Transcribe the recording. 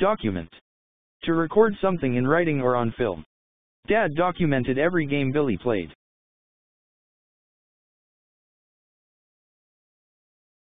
Document. To record something in writing or on film. Dad documented every game Billy played.